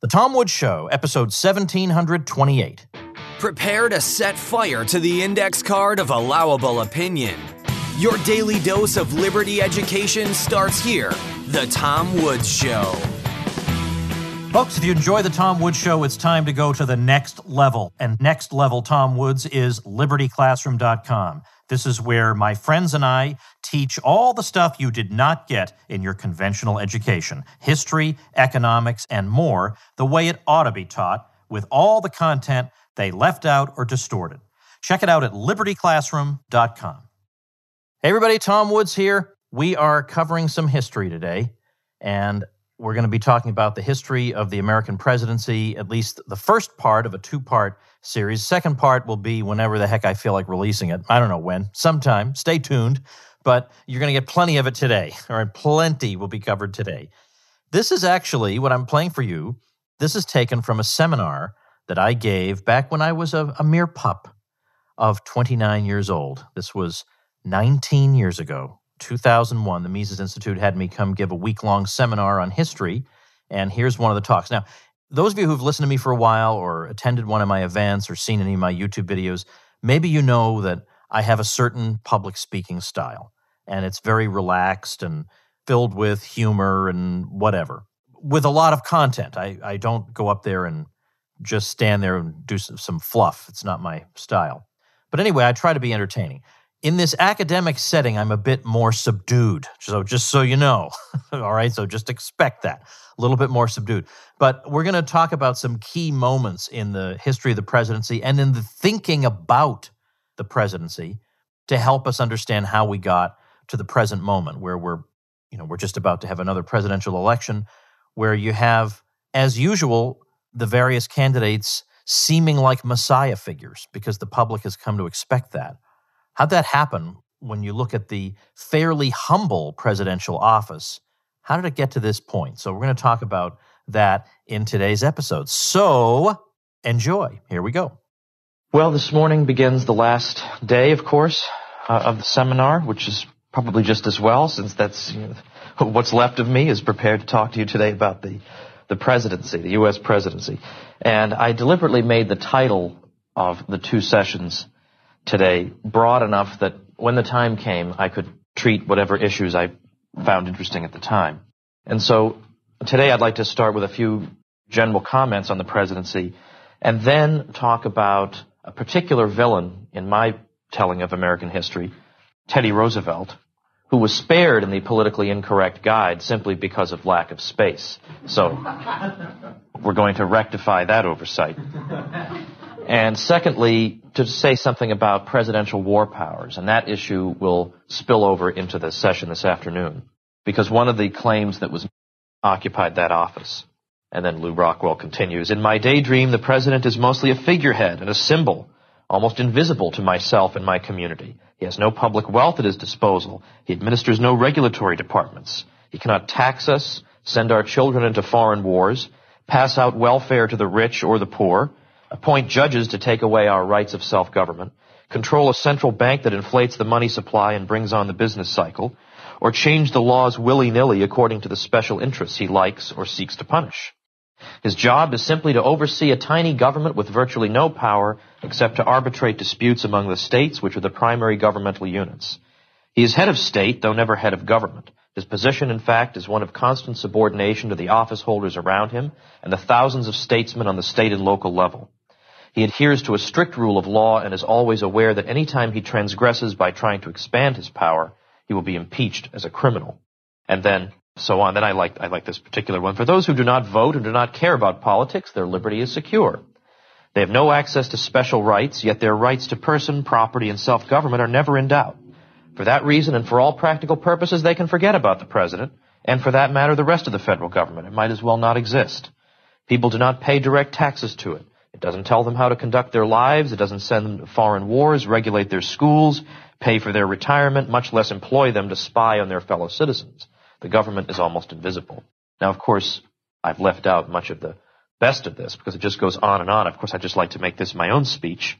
The Tom Woods Show, episode 1728. Prepare to set fire to the index card of allowable opinion. Your daily dose of liberty education starts here. The Tom Woods Show. Folks, if you enjoy the Tom Woods Show, it's time to go to the next level. And next level Tom Woods is libertyclassroom.com. This is where my friends and I teach all the stuff you did not get in your conventional education history, economics, and more the way it ought to be taught with all the content they left out or distorted. Check it out at libertyclassroom.com. Hey, everybody, Tom Woods here. We are covering some history today, and we're going to be talking about the history of the American presidency, at least the first part of a two part series. Second part will be whenever the heck I feel like releasing it. I don't know when, sometime. Stay tuned, but you're going to get plenty of it today. All right, plenty will be covered today. This is actually what I'm playing for you. This is taken from a seminar that I gave back when I was a, a mere pup of 29 years old. This was 19 years ago. 2001, the Mises Institute had me come give a week long seminar on history. And here's one of the talks. Now, those of you who've listened to me for a while or attended one of my events or seen any of my YouTube videos, maybe you know that I have a certain public speaking style. And it's very relaxed and filled with humor and whatever, with a lot of content. I, I don't go up there and just stand there and do some fluff. It's not my style. But anyway, I try to be entertaining in this academic setting, I'm a bit more subdued. So just so you know, all right. So just expect that a little bit more subdued. But we're going to talk about some key moments in the history of the presidency and in the thinking about the presidency to help us understand how we got to the present moment where we're, you know, we're just about to have another presidential election where you have, as usual, the various candidates seeming like messiah figures because the public has come to expect that How'd that happen when you look at the fairly humble presidential office? How did it get to this point? So, we're going to talk about that in today's episode. So, enjoy. Here we go. Well, this morning begins the last day, of course, uh, of the seminar, which is probably just as well, since that's you know, what's left of me is prepared to talk to you today about the, the presidency, the U.S. presidency. And I deliberately made the title of the two sessions today broad enough that when the time came, I could treat whatever issues I found interesting at the time. And so today I'd like to start with a few general comments on the presidency and then talk about a particular villain in my telling of American history, Teddy Roosevelt, who was spared in the politically incorrect guide simply because of lack of space. So we're going to rectify that oversight. And secondly, to say something about presidential war powers, and that issue will spill over into the session this afternoon, because one of the claims that was occupied that office. And then Lew Rockwell continues, In my daydream, the president is mostly a figurehead and a symbol, almost invisible to myself and my community. He has no public wealth at his disposal. He administers no regulatory departments. He cannot tax us, send our children into foreign wars, pass out welfare to the rich or the poor, appoint judges to take away our rights of self-government, control a central bank that inflates the money supply and brings on the business cycle, or change the laws willy-nilly according to the special interests he likes or seeks to punish. His job is simply to oversee a tiny government with virtually no power except to arbitrate disputes among the states, which are the primary governmental units. He is head of state, though never head of government. His position, in fact, is one of constant subordination to the office holders around him and the thousands of statesmen on the state and local level. He adheres to a strict rule of law and is always aware that any time he transgresses by trying to expand his power, he will be impeached as a criminal. And then so on. Then I like, I like this particular one. For those who do not vote and do not care about politics, their liberty is secure. They have no access to special rights, yet their rights to person, property, and self-government are never in doubt. For that reason and for all practical purposes, they can forget about the president, and for that matter, the rest of the federal government. It might as well not exist. People do not pay direct taxes to it. It doesn't tell them how to conduct their lives. It doesn't send them to foreign wars, regulate their schools, pay for their retirement, much less employ them to spy on their fellow citizens. The government is almost invisible. Now, of course, I've left out much of the best of this because it just goes on and on. Of course, I'd just like to make this my own speech.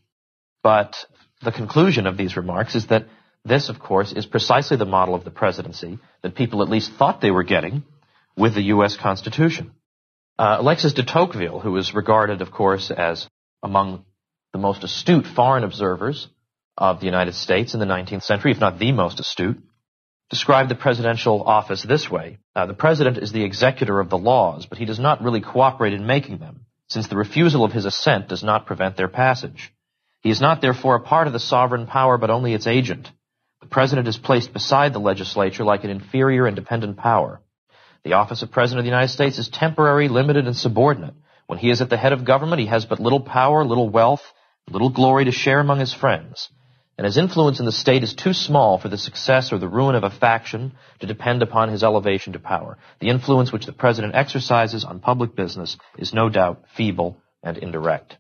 But the conclusion of these remarks is that this, of course, is precisely the model of the presidency that people at least thought they were getting with the U.S. Constitution. Uh, Alexis de Tocqueville, who is regarded, of course, as among the most astute foreign observers of the United States in the 19th century, if not the most astute, described the presidential office this way. Uh, the president is the executor of the laws, but he does not really cooperate in making them, since the refusal of his assent does not prevent their passage. He is not therefore a part of the sovereign power, but only its agent. The president is placed beside the legislature like an inferior independent power. The office of President of the United States is temporary, limited, and subordinate. When he is at the head of government, he has but little power, little wealth, little glory to share among his friends. And his influence in the state is too small for the success or the ruin of a faction to depend upon his elevation to power. The influence which the president exercises on public business is no doubt feeble and indirect.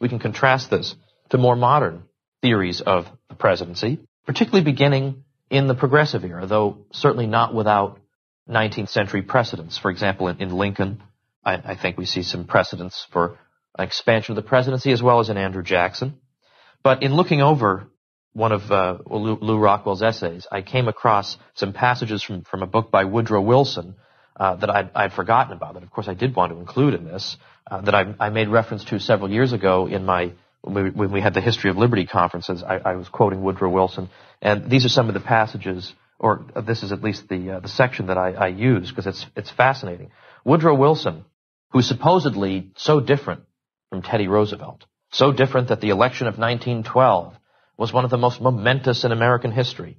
We can contrast this to more modern theories of the presidency, particularly beginning in the progressive era, though certainly not without 19th century precedents. For example, in, in Lincoln, I, I, think we see some precedents for an expansion of the presidency as well as in Andrew Jackson. But in looking over one of uh, Lew, Lew, Rockwell's essays, I came across some passages from, from a book by Woodrow Wilson uh, that I'd, I'd, forgotten about, that of course I did want to include in this, uh, that I, I, made reference to several years ago in my when we, when we had the History of Liberty conferences. I, I was quoting Woodrow Wilson, and these are some of the passages or this is at least the uh, the section that I, I use because it's it's fascinating. Woodrow Wilson, who's supposedly so different from Teddy Roosevelt, so different that the election of 1912 was one of the most momentous in American history,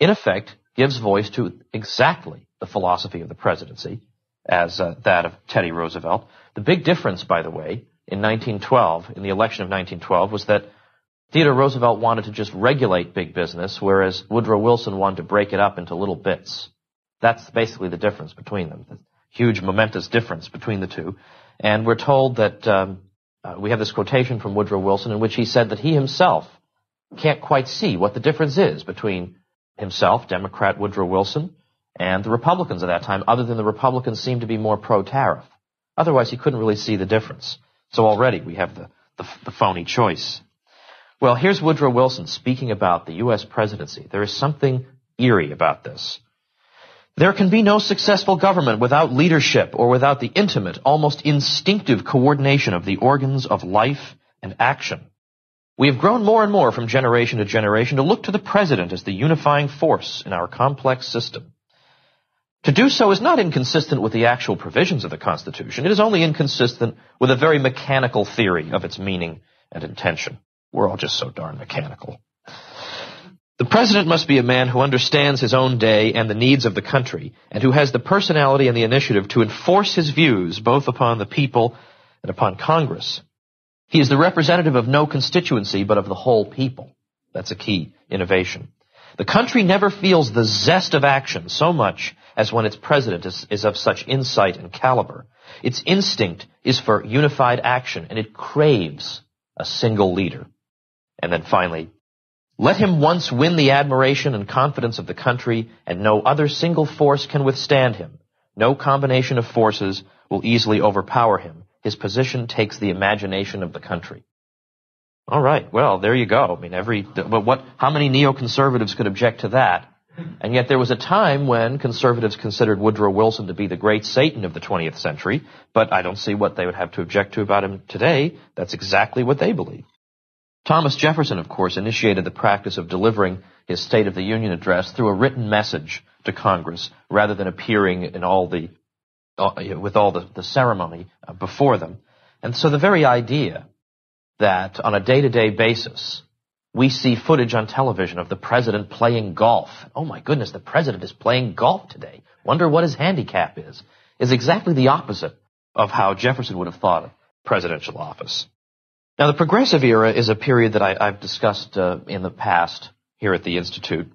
in effect gives voice to exactly the philosophy of the presidency as uh, that of Teddy Roosevelt. The big difference, by the way, in 1912, in the election of 1912, was that Theodore Roosevelt wanted to just regulate big business, whereas Woodrow Wilson wanted to break it up into little bits. That's basically the difference between them. The huge, momentous difference between the two. And we're told that um, uh, we have this quotation from Woodrow Wilson in which he said that he himself can't quite see what the difference is between himself, Democrat Woodrow Wilson, and the Republicans at that time, other than the Republicans seemed to be more pro-tariff. Otherwise, he couldn't really see the difference. So already we have the, the, the phony choice. Well, here's Woodrow Wilson speaking about the U.S. presidency. There is something eerie about this. There can be no successful government without leadership or without the intimate, almost instinctive coordination of the organs of life and action. We have grown more and more from generation to generation to look to the president as the unifying force in our complex system. To do so is not inconsistent with the actual provisions of the Constitution. It is only inconsistent with a very mechanical theory of its meaning and intention. We're all just so darn mechanical. The president must be a man who understands his own day and the needs of the country, and who has the personality and the initiative to enforce his views both upon the people and upon Congress. He is the representative of no constituency, but of the whole people. That's a key innovation. The country never feels the zest of action so much as when its president is, is, of such insight and caliber. Its instinct is for unified action, and it craves a single leader. And then finally, let him once win the admiration and confidence of the country, and no other single force can withstand him. No combination of forces will easily overpower him. His position takes the imagination of the country. All right. Well, there you go. I mean, every, but what, how many neoconservatives could object to that? And yet there was a time when conservatives considered Woodrow Wilson to be the great Satan of the 20th century, but I don't see what they would have to object to about him today. That's exactly what they believe. Thomas Jefferson, of course, initiated the practice of delivering his State of the Union address through a written message to Congress rather than appearing in all the, uh, with all the, the ceremony uh, before them. And so the very idea that on a day-to-day basis, we see footage on television of the president playing golf. Oh my goodness, the president is playing golf today. Wonder what his handicap is. Is exactly the opposite of how Jefferson would have thought of presidential office. Now, the progressive era is a period that I, have discussed uh, in the past here at the Institute.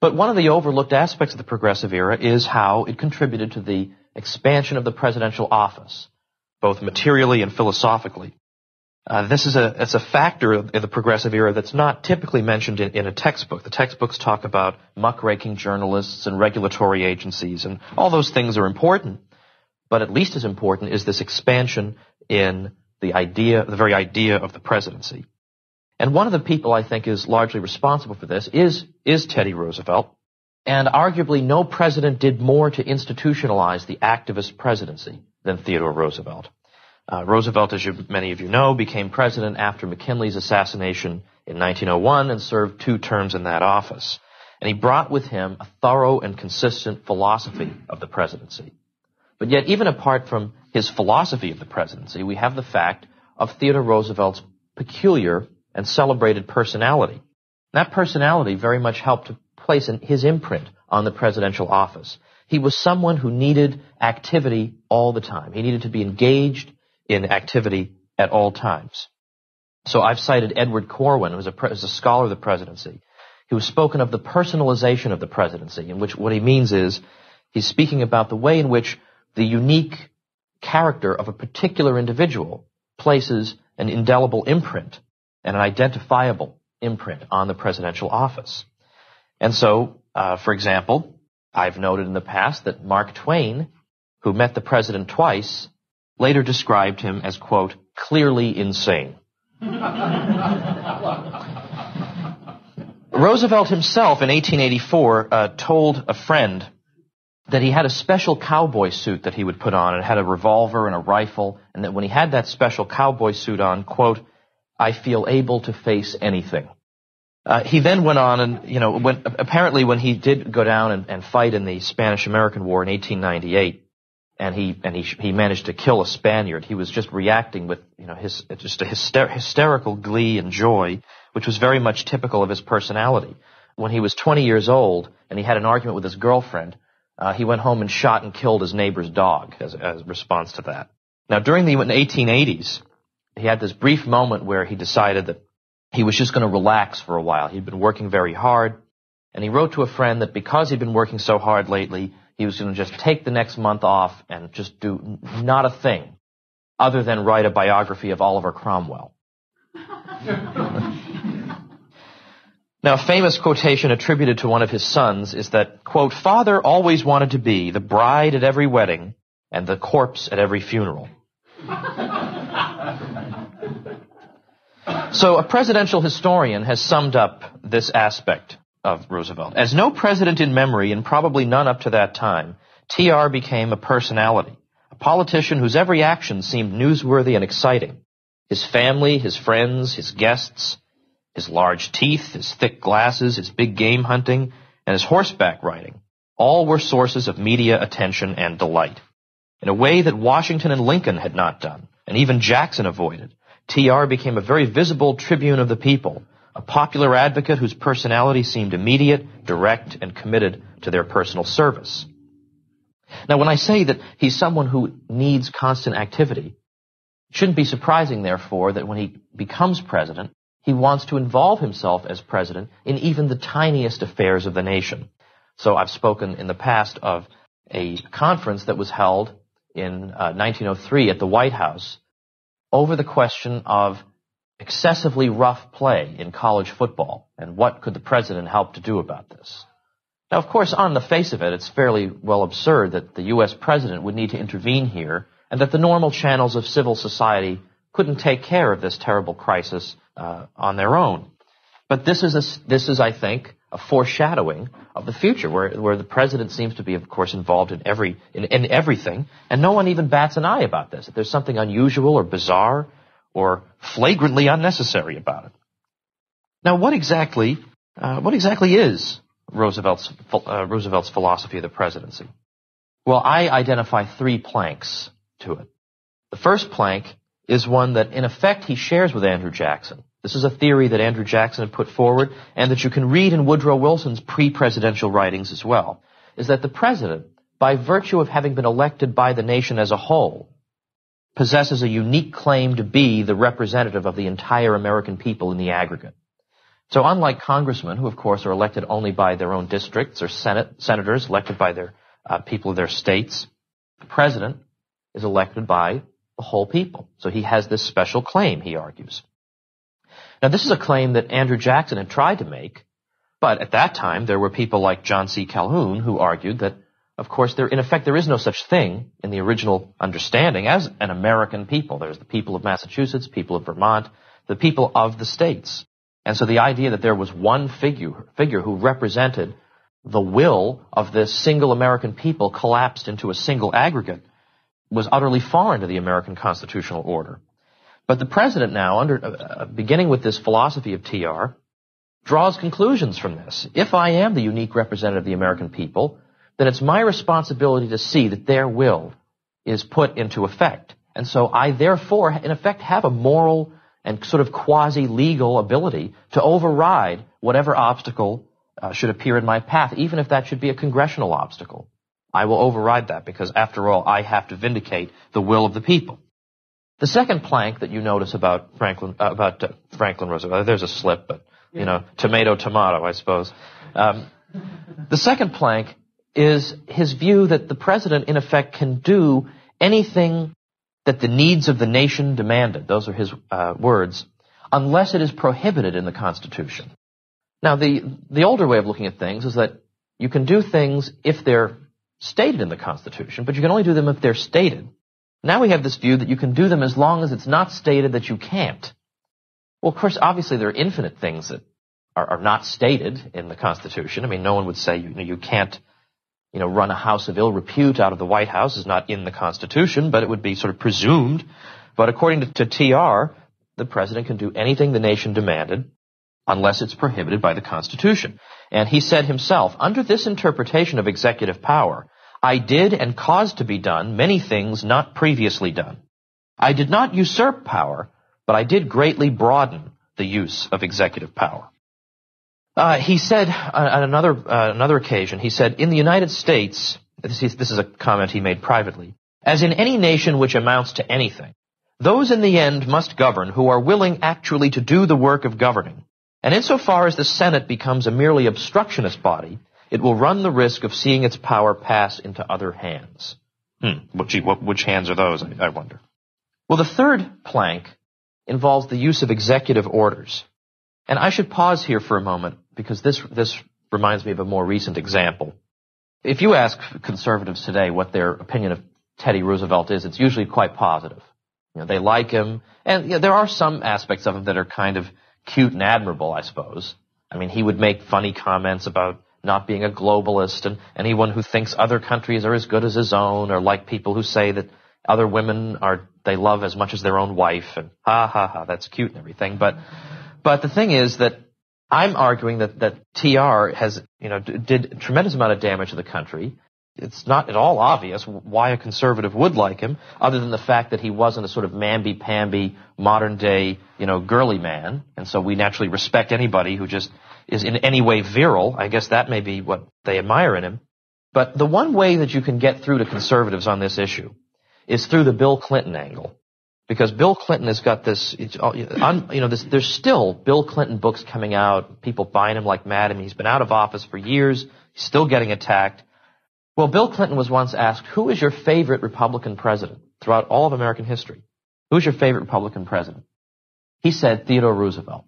But one of the overlooked aspects of the progressive era is how it contributed to the expansion of the presidential office, both materially and philosophically. Uh, this is a it's a factor in the progressive era that's not typically mentioned in, in a textbook. The textbooks talk about muckraking journalists and regulatory agencies, and all those things are important. But at least as important is this expansion in the idea, the very idea of the presidency. And one of the people I think is largely responsible for this is, is Teddy Roosevelt. And arguably no president did more to institutionalize the activist presidency than Theodore Roosevelt. Uh, Roosevelt, as you, many of you know, became president after McKinley's assassination in 1901 and served two terms in that office. And he brought with him a thorough and consistent philosophy of the presidency. But yet, even apart from his philosophy of the presidency, we have the fact of Theodore Roosevelt's peculiar and celebrated personality. That personality very much helped to place his imprint on the presidential office. He was someone who needed activity all the time. He needed to be engaged in activity at all times. So I've cited Edward Corwin, who's a, who's a scholar of the presidency, who has spoken of the personalization of the presidency, in which what he means is he's speaking about the way in which the unique character of a particular individual places an indelible imprint and an identifiable imprint on the presidential office. And so, uh, for example, I've noted in the past that Mark Twain, who met the president twice, later described him as, quote, clearly insane. Roosevelt himself in 1884 uh, told a friend that he had a special cowboy suit that he would put on. It had a revolver and a rifle, and that when he had that special cowboy suit on, quote, I feel able to face anything. Uh, he then went on and, you know, when, apparently when he did go down and, and fight in the Spanish-American War in 1898, and he and he he managed to kill a Spaniard. He was just reacting with you know his just a hyster- hysterical glee and joy, which was very much typical of his personality. When he was 20 years old and he had an argument with his girlfriend, uh, he went home and shot and killed his neighbor's dog as, as a response to that. Now, during the 1880s, he had this brief moment where he decided that he was just going to relax for a while. He'd been working very hard, and he wrote to a friend that because he'd been working so hard lately, he was going to just take the next month off and just do not a thing other than write a biography of Oliver Cromwell. Now, a famous quotation attributed to one of his sons is that, quote, father always wanted to be the bride at every wedding and the corpse at every funeral. so a presidential historian has summed up this aspect of Roosevelt. As no president in memory, and probably none up to that time, TR became a personality, a politician whose every action seemed newsworthy and exciting. His family, his friends, his guests, his large teeth, his thick glasses, his big game hunting, and his horseback riding, all were sources of media attention and delight. In a way that Washington and Lincoln had not done, and even Jackson avoided, TR became a very visible tribune of the people, a popular advocate whose personality seemed immediate, direct, and committed to their personal service. Now, when I say that he's someone who needs constant activity, it shouldn't be surprising, therefore, that when he becomes president, he wants to involve himself as president in even the tiniest affairs of the nation. So I've spoken in the past of a conference that was held in uh, 1903 at the White House over the question of excessively rough play in college football and what could the president help to do about this. Now, of course, on the face of it, it's fairly well absurd that the U.S. president would need to intervene here and that the normal channels of civil society couldn't take care of this terrible crisis uh, on their own. But this is, a, this is, I think, a foreshadowing of the future, where, where the president seems to be, of course, involved in every in, in everything, and no one even bats an eye about this. If there's something unusual or bizarre or flagrantly unnecessary about it. Now, what exactly uh, what exactly is Roosevelt's uh, Roosevelt's philosophy of the presidency? Well, I identify three planks to it. The first plank is one that in effect he shares with Andrew Jackson. This is a theory that Andrew Jackson had put forward and that you can read in Woodrow Wilson's pre-presidential writings as well, is that the president, by virtue of having been elected by the nation as a whole, possesses a unique claim to be the representative of the entire American people in the aggregate. So unlike congressmen, who of course are elected only by their own districts, or senate, senators elected by their uh, people of their states, the president is elected by the whole people. So he has this special claim, he argues. Now this is a claim that Andrew Jackson had tried to make, but at that time there were people like John C. Calhoun who argued that, of course, there, in effect, there is no such thing in the original understanding as an American people. There's the people of Massachusetts, people of Vermont, the people of the states. And so the idea that there was one figure, figure who represented the will of this single American people collapsed into a single aggregate was utterly foreign to the American constitutional order. But the president now, under, uh, uh beginning with this philosophy of TR, draws conclusions from this. If I am the unique representative of the American people, then it's my responsibility to see that their will is put into effect. And so I therefore, in effect, have a moral and sort of quasi-legal ability to override whatever obstacle uh, should appear in my path, even if that should be a congressional obstacle. I will override that because after all, I have to vindicate the will of the people. The second plank that you notice about Franklin, uh, about uh, Franklin Roosevelt, there's a slip, but you know, tomato, tomato, I suppose. Um, the second plank is his view that the president, in effect, can do anything that the needs of the nation demanded. Those are his uh, words, unless it is prohibited in the Constitution. Now, the the older way of looking at things is that you can do things if they're stated in the Constitution, but you can only do them if they're stated. Now we have this view that you can do them as long as it's not stated that you can't. Well, of course, obviously there are infinite things that are, are not stated in the Constitution. I mean, no one would say you, know, you can't, you know, run a house of ill repute out of the White House is not in the Constitution, but it would be sort of presumed. But according to, to TR, the president can do anything the nation demanded unless it's prohibited by the Constitution. And he said himself, under this interpretation of executive power, I did and caused to be done many things not previously done. I did not usurp power, but I did greatly broaden the use of executive power. Uh, he said on another uh, another occasion, he said, "In the United States, this is, this is a comment he made privately, as in any nation which amounts to anything, those in the end must govern who are willing actually to do the work of governing. And insofar as the Senate becomes a merely obstructionist body, it will run the risk of seeing its power pass into other hands." Hmm. Which, which hands are those? I, I wonder. Well, the third plank involves the use of executive orders. And I should pause here for a moment because this, this reminds me of a more recent example. If you ask conservatives today what their opinion of Teddy Roosevelt is, it's usually quite positive. You know, they like him, and you know, there are some aspects of him that are kind of cute and admirable, I suppose. I mean, he would make funny comments about not being a globalist, and anyone who thinks other countries are as good as his own, or like people who say that other women are they love as much as their own wife, and ha ha ha, that's cute and everything. But but the thing is that I'm arguing that that TR has you know did a tremendous amount of damage to the country. It's not at all obvious why a conservative would like him, other than the fact that he wasn't a sort of mamby-pamby, modern-day, you know, girly man. And so we naturally respect anybody who just is in any way virile. I guess that may be what they admire in him. But the one way that you can get through to conservatives on this issue is through the Bill Clinton angle. Because Bill Clinton has got this, you know, this, there's still Bill Clinton books coming out, people buying him like mad. I mean, he's been out of office for years, he's still getting attacked. Well, Bill Clinton was once asked, who is your favorite Republican president throughout all of American history? Who's your favorite Republican president? He said Theodore Roosevelt.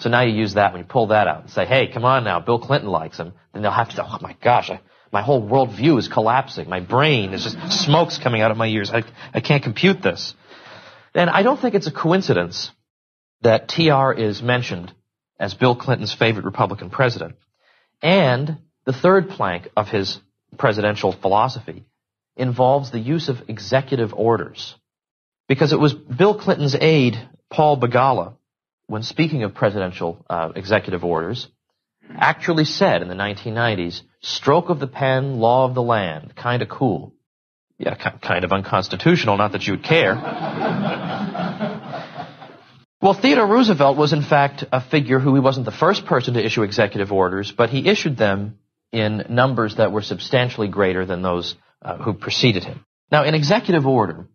So now you use that when you pull that out and say, hey, come on now, Bill Clinton likes him. Then they'll have to say, oh my gosh, I, my whole worldview is collapsing. My brain is just smoke's coming out of my ears. I, I can't compute this. And I don't think it's a coincidence that TR is mentioned as Bill Clinton's favorite Republican president. And the third plank of his presidential philosophy involves the use of executive orders. Because it was Bill Clinton's aide, Paul Begala, when speaking of presidential uh, executive orders, actually said in the 1990s, stroke of the pen, law of the land, kind of cool. Yeah, kind of unconstitutional, not that you would care. well, Theodore Roosevelt was in fact a figure who he wasn't the first person to issue executive orders, but he issued them in numbers that were substantially greater than those uh, who preceded him. Now, an executive order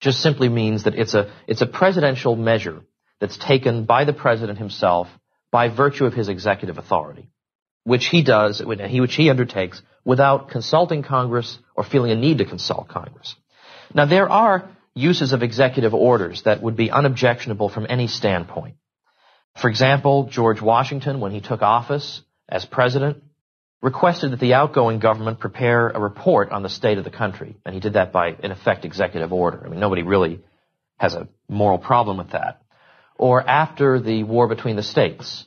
just simply means that it's a, it's a presidential measure that's taken by the president himself by virtue of his executive authority, which he does, which he undertakes without consulting Congress or feeling a need to consult Congress. Now there are uses of executive orders that would be unobjectionable from any standpoint. For example, George Washington, when he took office as president, requested that the outgoing government prepare a report on the state of the country. And he did that by, in effect, executive order. I mean, nobody really has a moral problem with that or after the war between the states,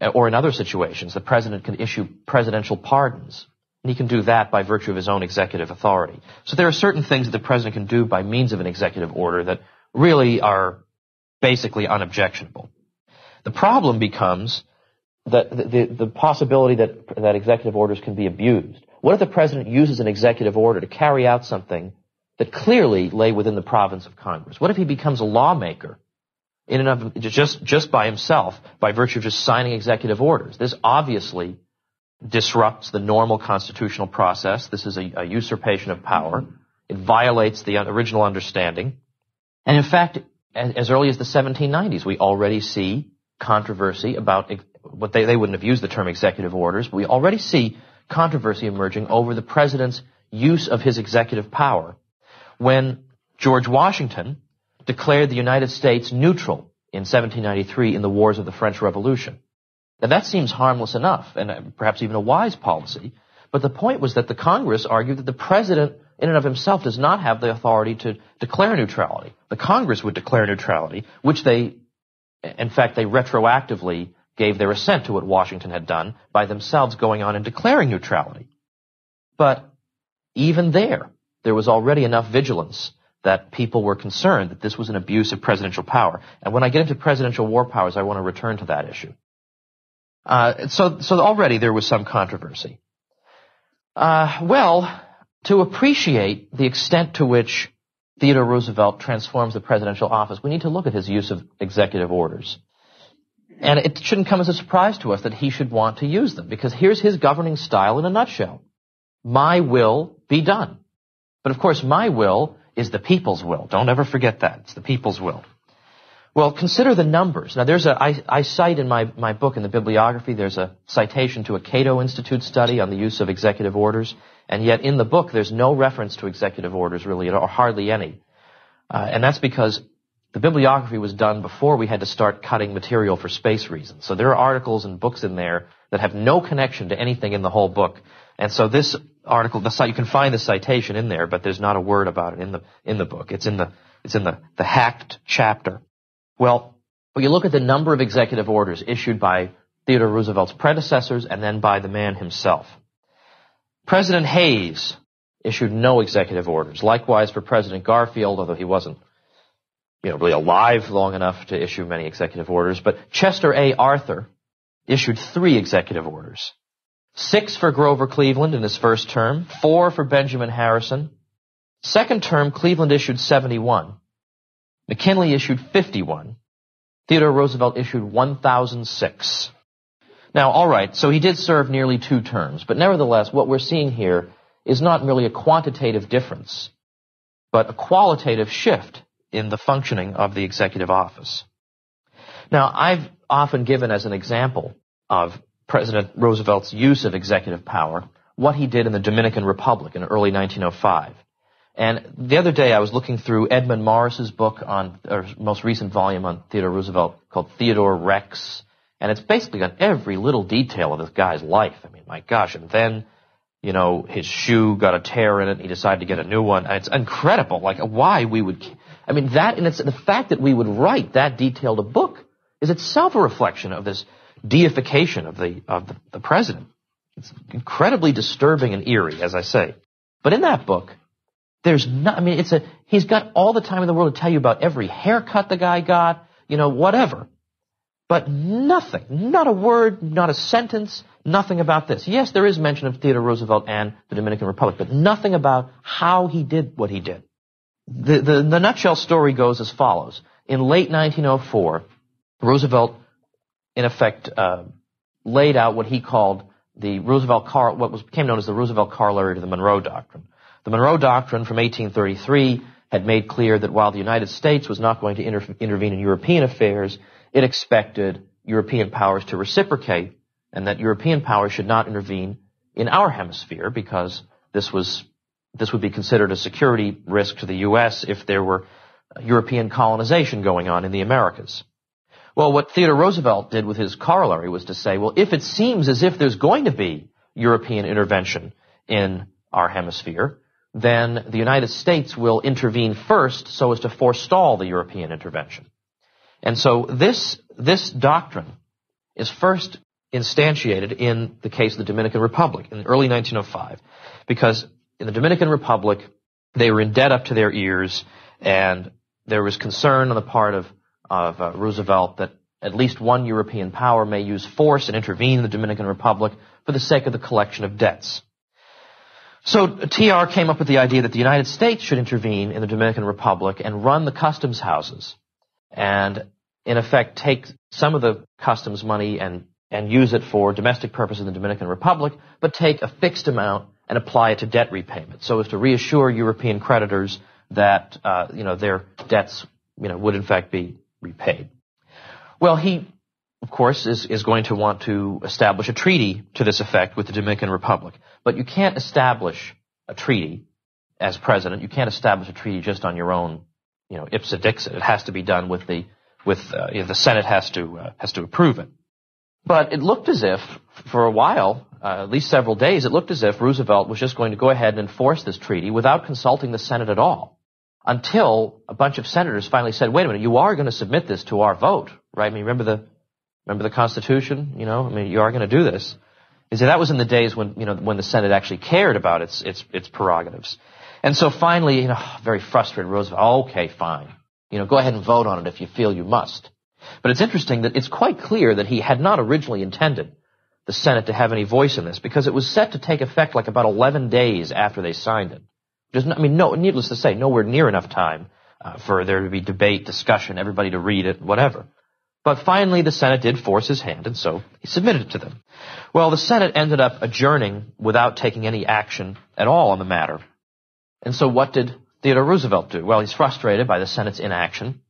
uh, or in other situations, the president can issue presidential pardons And he can do that by virtue of his own executive authority. So there are certain things that the president can do by means of an executive order that really are basically unobjectionable. The problem becomes that the, the, the, possibility that, that executive orders can be abused. What if the president uses an executive order to carry out something that clearly lay within the province of Congress? What if he becomes a lawmaker in and of just just by himself by virtue of just signing executive orders? This obviously disrupts the normal constitutional process. This is a, a usurpation of power. It violates the original understanding. And in fact, as, early as the 1790s, we already see controversy about what they, they wouldn't have used the term executive orders, but we already see controversy emerging over the president's use of his executive power when George Washington declared the United States neutral in 1793 in the wars of the French Revolution. Now that seems harmless enough and uh, perhaps even a wise policy, but the point was that the Congress argued that the president in and of himself does not have the authority to declare neutrality. The Congress would declare neutrality, which they, in fact, they retroactively gave their assent to what Washington had done by themselves going on and declaring neutrality. But even there, there was already enough vigilance that people were concerned that this was an abuse of presidential power. And when I get into presidential war powers, I want to return to that issue. Uh, so, so already there was some controversy. Uh, well, to appreciate the extent to which Theodore Roosevelt transforms the presidential office, we need to look at his use of executive orders. And it shouldn't come as a surprise to us that he should want to use them, because here's his governing style in a nutshell. My will be done. But of course, my will is the people's will. Don't ever forget that. It's the people's will. Well, consider the numbers. Now, there's a, I, I cite in my, my book in the bibliography, there's a citation to a Cato Institute study on the use of executive orders, and yet in the book, there's no reference to executive orders really, or hardly any. Uh, and that's because the bibliography was done before we had to start cutting material for space reasons. So there are articles and books in there that have no connection to anything in the whole book. And so this article, the you can find the citation in there, but there's not a word about it in the, in the book. It's in the, it's in the, the hacked chapter. Well, when you look at the number of executive orders issued by Theodore Roosevelt's predecessors and then by the man himself. President Hayes issued no executive orders. Likewise for President Garfield, although he wasn't you know, really alive long enough to issue many executive orders, but Chester A. Arthur issued three executive orders. Six for Grover Cleveland in his first term, four for Benjamin Harrison. Second term, Cleveland issued 71. McKinley issued 51. Theodore Roosevelt issued 1006. Now, alright, so he did serve nearly two terms, but nevertheless, what we're seeing here is not merely a quantitative difference, but a qualitative shift in the functioning of the executive office. Now, I've often given as an example of President Roosevelt's use of executive power what he did in the Dominican Republic in early 1905. And the other day I was looking through Edmund Morris's book on, or most recent volume on Theodore Roosevelt called Theodore Rex. And it's basically got every little detail of this guy's life. I mean, my gosh. And then, you know, his shoe got a tear in it and he decided to get a new one. And it's incredible, like, why we would, I mean, that, and it's the fact that we would write that detailed a book is itself a reflection of this deification of the, of the, the president. It's incredibly disturbing and eerie, as I say. But in that book, there's not, I mean, it's a, he's got all the time in the world to tell you about every haircut the guy got, you know, whatever. But nothing, not a word, not a sentence, nothing about this. Yes, there is mention of Theodore Roosevelt and the Dominican Republic, but nothing about how he did what he did. The, the, the nutshell story goes as follows. In late 1904, Roosevelt, in effect, uh, laid out what he called the Roosevelt Car, what was, became known as the Roosevelt Corollary to the Monroe Doctrine. The Monroe Doctrine from 1833 had made clear that while the United States was not going to inter- intervene in European affairs, it expected European powers to reciprocate and that European powers should not intervene in our hemisphere because this was this would be considered a security risk to the U.S. if there were European colonization going on in the Americas. Well, what Theodore Roosevelt did with his corollary was to say, well, if it seems as if there's going to be European intervention in our hemisphere, then the United States will intervene first so as to forestall the European intervention. And so this, this doctrine is first instantiated in the case of the Dominican Republic in early 1905, because in the Dominican Republic, they were in debt up to their ears, and there was concern on the part of, of uh, Roosevelt that at least one European power may use force and intervene in the Dominican Republic for the sake of the collection of debts. So TR came up with the idea that the United States should intervene in the Dominican Republic and run the customs houses and in effect take some of the customs money and, and use it for domestic purposes in the Dominican Republic, but take a fixed amount and apply it to debt repayment so as to reassure European creditors that, uh, you know, their debts, you know, would in fact be repaid. Well, he, of course, is, is going to want to establish a treaty to this effect with the Dominican Republic. But you can't establish a treaty as president. You can't establish a treaty just on your own, you know, ipse dixit. It has to be done with the, with, uh, you know, the Senate has to, uh, has to approve it. But it looked as if, for a while, uh, at least several days, it looked as if Roosevelt was just going to go ahead and enforce this treaty without consulting the Senate at all. Until a bunch of senators finally said, wait a minute, you are going to submit this to our vote right? I mean, remember the, remember the Constitution? You know, I mean, you are going to do this. You see, that was in the days when, you know, when the Senate actually cared about its, its, its prerogatives. And so finally, you know, very frustrated, Roosevelt, okay, fine. You know, go ahead and vote on it if you feel you must. But it's interesting that it's quite clear that he had not originally intended the Senate to have any voice in this because it was set to take effect like about 11 days after they signed it. Just, I mean, no, needless to say, nowhere near enough time uh, for there to be debate, discussion, everybody to read it, whatever. But finally, the Senate did force his hand, and so he submitted it to them. Well, the Senate ended up adjourning without taking any action at all on the matter. And so what did Theodore Roosevelt do? Well, he's frustrated by the Senate's inaction.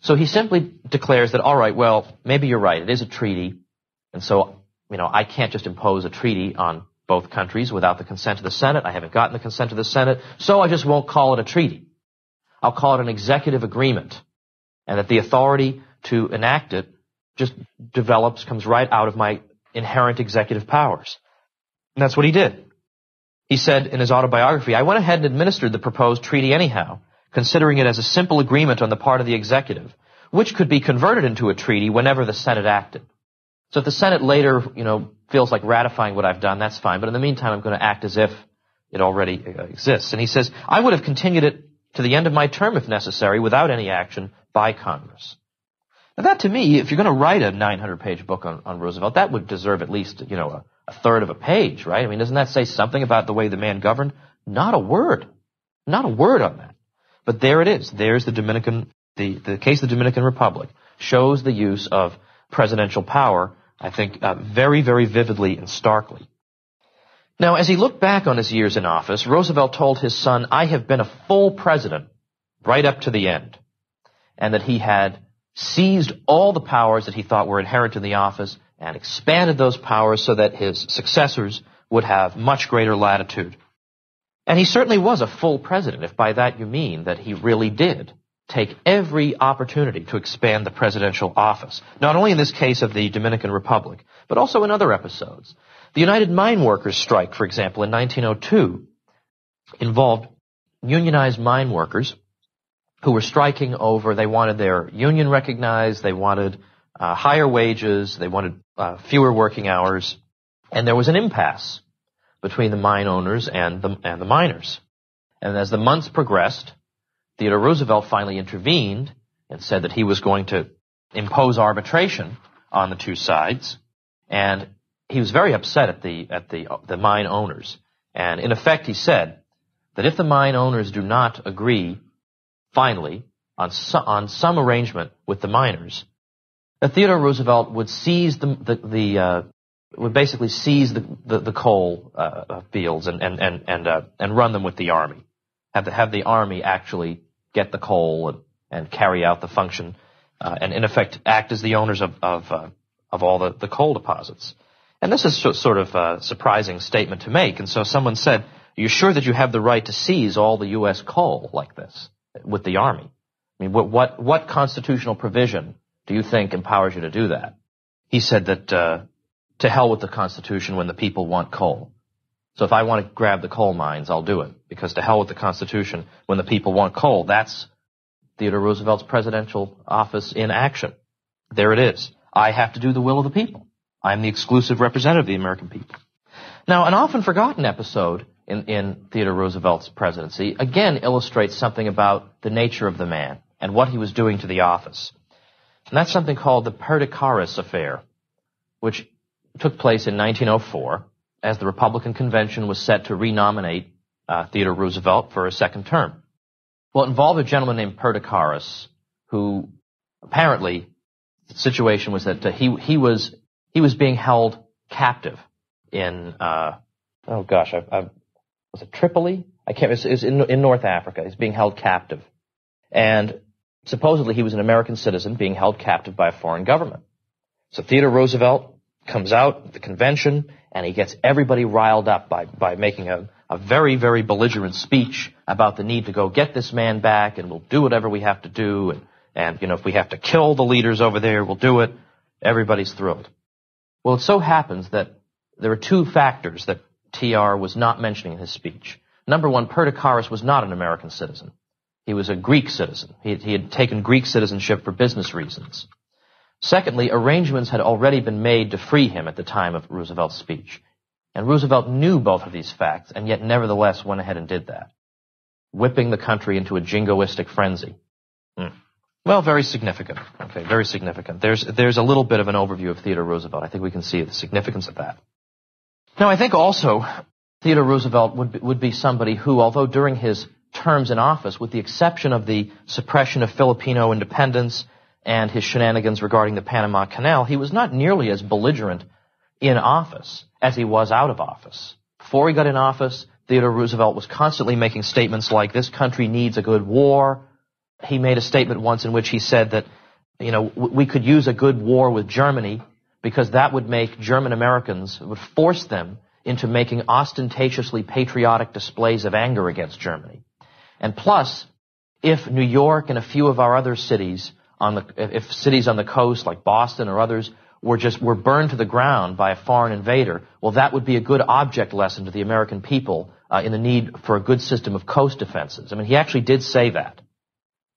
So he simply declares that, all right, well, maybe you're right. It is a treaty. And so, you know, I can't just impose a treaty on both countries without the consent of the Senate. I haven't gotten the consent of the Senate, so I just won't call it a treaty. I'll call it an executive agreement. And that the authority to enact it just develops, comes right out of my inherent executive powers. And that's what he did. He said in his autobiography, I went ahead and administered the proposed treaty anyhow, considering it as a simple agreement on the part of the executive, which could be converted into a treaty whenever the Senate acted. So if the Senate later, you know, feels like ratifying what I've done, that's fine. But in the meantime, I'm going to act as if it already uh, exists. And he says, I would have continued it to the end of my term if necessary without any action by Congress. Now that to me, if you're going to write a 900 page book on, on Roosevelt, that would deserve at least, you know, a, a third of a page, right? I mean, doesn't that say something about the way the man governed? Not a word. Not a word on that. But there it is. There's the Dominican, the, the case of the Dominican Republic shows the use of presidential power, I think, uh, very, very vividly and starkly. Now, as he looked back on his years in office, Roosevelt told his son, I have been a full president right up to the end. And that he had seized all the powers that he thought were inherent in the office and expanded those powers so that his successors would have much greater latitude. And he certainly was a full president, if by that you mean that he really did take every opportunity to expand the presidential office. Not only in this case of the Dominican Republic, but also in other episodes. The United Mine Workers strike, for example, in 1902 involved unionized mine workers who were striking over, they wanted their union recognized, they wanted uh, higher wages, they wanted uh, fewer working hours, and there was an impasse between the mine owners and the, and the miners. And as the months progressed, Theodore Roosevelt finally intervened and said that he was going to impose arbitration on the two sides, and he was very upset at the at the the mine owners. And in effect, he said that if the mine owners do not agree finally, on, on some arrangement with the miners, that Theodore Roosevelt would seize the, the, the uh, would basically seize the, the, the coal uh, fields and, and, and, and, uh, and run them with the army. Have the, have the army actually get the coal and, and carry out the function uh, and in effect act as the owners of, of, uh, of all the, the coal deposits. And this is sort of a surprising statement to make. And so someone said, are you sure that you have the right to seize all the U.S. coal like this? with the army. I mean, what, what, what constitutional provision do you think empowers you to do that? He said that, uh, to hell with the Constitution when the people want coal. So if I want to grab the coal mines, I'll do it. Because to hell with the Constitution when the people want coal. That's Theodore Roosevelt's presidential office in action. There it is. I have to do the will of the people. I'm the exclusive representative of the American people. Now, an often forgotten episode in, in Theodore Roosevelt's presidency again illustrates something about the nature of the man and what he was doing to the office. And that's something called the Perdicaris affair, which took place in 1904 as the Republican convention was set to renominate uh, Theodore Roosevelt for a second term. Well, it involved a gentleman named Perdicaris who apparently the situation was that uh, he he was he was being held captive in uh, oh gosh, I, I, was it Tripoli? I can't. It was in in North Africa. He's being held captive, and supposedly he was an American citizen being held captive by a foreign government. So Theodore Roosevelt comes out at the convention and he gets everybody riled up by by making a a very, very belligerent speech about the need to go get this man back and we'll do whatever we have to do and, and, you know, if we have to kill the leaders over there, we'll do it. Everybody's thrilled. Well, it so happens that there are two factors that TR was not mentioning in his speech. Number one, Perdicaris was not an American citizen. He was a Greek citizen. He, he had taken Greek citizenship for business reasons. Secondly, arrangements had already been made to free him at the time of Roosevelt's speech. And Roosevelt knew both of these facts, and yet nevertheless went ahead and did that, whipping the country into a jingoistic frenzy. Hmm. Well, very significant. Okay, very significant. There's, there's a little bit of an overview of Theodore Roosevelt. I think we can see the significance of that. Now, I think also Theodore Roosevelt would be, would be somebody who, although during his terms in office, with the exception of the suppression of Filipino independence and his shenanigans regarding the Panama Canal, he was not nearly as belligerent in office as he was out of office. Before he got in office, Theodore Roosevelt was constantly making statements like, this country needs a good war, he made a statement once in which he said that, you know, we could use a good war with Germany because that would make German Americans, would force them into making ostentatiously patriotic displays of anger against Germany. And plus, if New York and a few of our other cities on the, if cities on the coast like Boston or others were just, were burned to the ground by a foreign invader, well that would be a good object lesson to the American people uh, in the need for a good system of coast defenses. I mean, he actually did say that.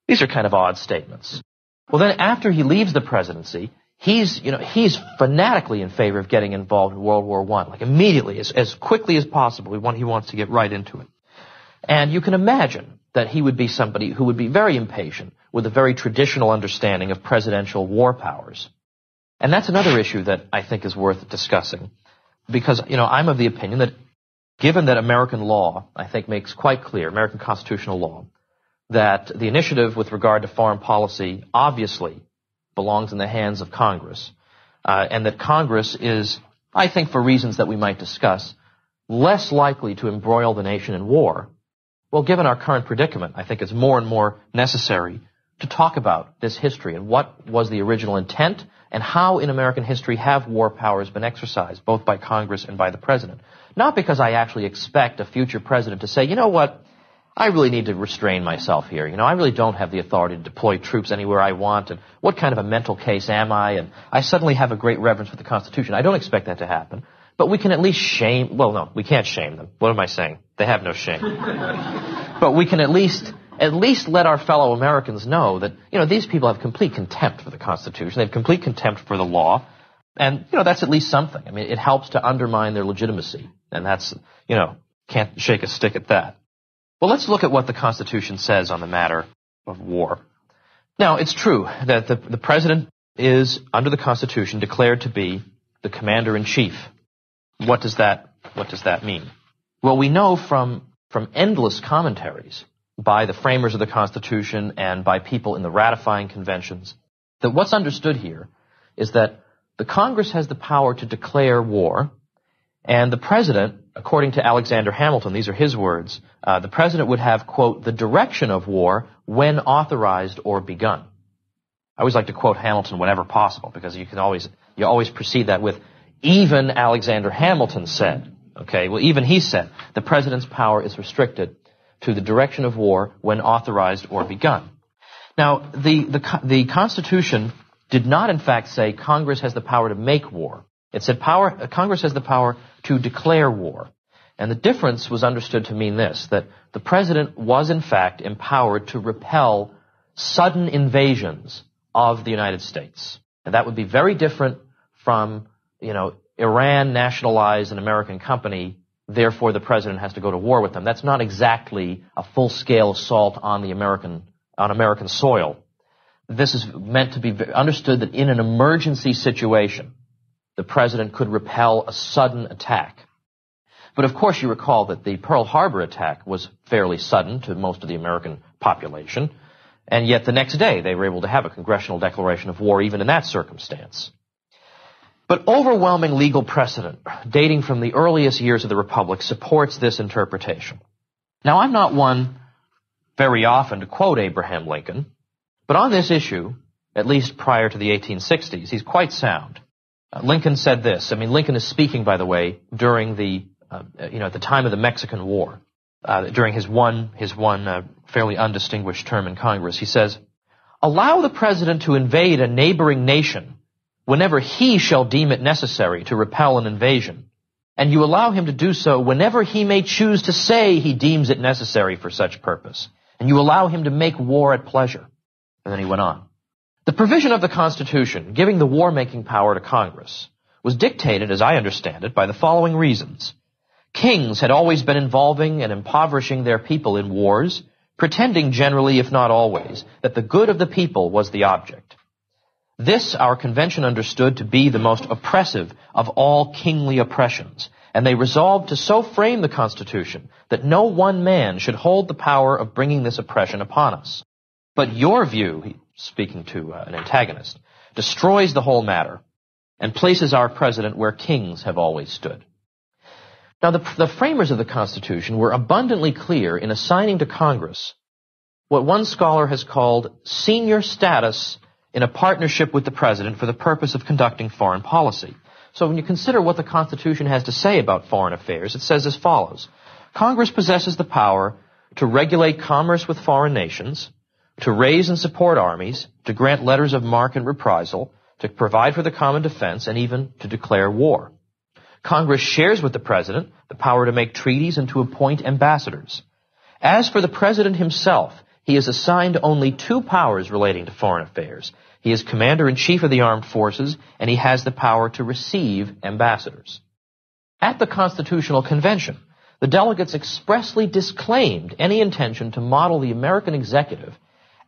These are kind of odd statements. Well, then after he leaves the presidency, he's, you know, he's fanatically in favor of getting involved in World War I, like immediately, as, as quickly as possible. He, want, he wants to get right into it. And you can imagine that he would be somebody who would be very impatient with a very traditional understanding of presidential war powers. And that's another issue that I think is worth discussing. Because, you know, I'm of the opinion that given that American law, I think makes quite clear, American constitutional law, that the initiative with regard to foreign policy obviously belongs in the hands of Congress, uh, and that Congress is, I think, for reasons that we might discuss, less likely to embroil the nation in war. Well, given our current predicament, I think it's more and more necessary to talk about this history and what was the original intent and how in American history have war powers been exercised, both by Congress and by the President. Not because I actually expect a future President to say, you know what, I really need to restrain myself here. You know, I really don't have the authority to deploy troops anywhere I want, and what kind of a mental case am I? And I suddenly have a great reverence for the Constitution. I don't expect that to happen. But we can at least shame, well no, we can't shame them. What am I saying? They have no shame. but we can at least, at least let our fellow Americans know that, you know, these people have complete contempt for the Constitution. They have complete contempt for the law. And, you know, that's at least something. I mean, it helps to undermine their legitimacy. And that's, you know, can't shake a stick at that. Well, let's look at what the Constitution says on the matter of war. Now, it's true that the, the President is, under the Constitution, declared to be the Commander-in-Chief. What does that, what does that mean? Well, we know from, from endless commentaries by the framers of the Constitution and by people in the ratifying conventions that what's understood here is that the Congress has the power to declare war and the president, according to Alexander Hamilton, these are his words, uh, the president would have, quote, the direction of war when authorized or begun. I always like to quote Hamilton whenever possible because you can always, you always precede that with, even Alexander Hamilton said. Okay, well even he said, the president's power is restricted to the direction of war when authorized or begun. Now, the, the, the Constitution did not in fact say Congress has the power to make war. It said power, uh, Congress has the power to declare war. And the difference was understood to mean this, that the president was in fact empowered to repel sudden invasions of the United States. And that would be very different from you know, Iran nationalized an American company, therefore the president has to go to war with them. That's not exactly a full-scale assault on the American, on American soil. This is meant to be understood that in an emergency situation, the president could repel a sudden attack. But of course you recall that the Pearl Harbor attack was fairly sudden to most of the American population, and yet the next day they were able to have a congressional declaration of war even in that circumstance. But overwhelming legal precedent, dating from the earliest years of the Republic, supports this interpretation. Now I'm not one very often to quote Abraham Lincoln, but on this issue, at least prior to the 1860s, he's quite sound. Uh, Lincoln said this. I mean, Lincoln is speaking, by the way, during the, uh, you know, at the time of the Mexican War, uh, during his one, his one uh, fairly undistinguished term in Congress. He says, "Allow the president to invade a neighboring nation whenever he shall deem it necessary to repel an invasion, and you allow him to do so whenever he may choose to say he deems it necessary for such purpose, and you allow him to make war at pleasure." And then he went on. The provision of the Constitution giving the war-making power to Congress was dictated, as I understand it, by the following reasons. Kings had always been involving and impoverishing their people in wars, pretending generally, if not always, that the good of the people was the object. This our convention understood to be the most oppressive of all kingly oppressions, and they resolved to so frame the Constitution that no one man should hold the power of bringing this oppression upon us. But your view, speaking to uh, an antagonist, destroys the whole matter and places our president where kings have always stood. Now, the, the framers of the Constitution were abundantly clear in assigning to Congress what one scholar has called senior status in a partnership with the president for the purpose of conducting foreign policy. So when you consider what the Constitution has to say about foreign affairs, it says as follows. Congress possesses the power to regulate commerce with foreign nations, to raise and support armies, to grant letters of marque and reprisal, to provide for the common defense, and even to declare war. Congress shares with the President the power to make treaties and to appoint ambassadors. As for the President himself, he is assigned only two powers relating to foreign affairs. He is Commander-in-Chief of the Armed Forces, and he has the power to receive ambassadors. At the Constitutional Convention, the delegates expressly disclaimed any intention to model the American executive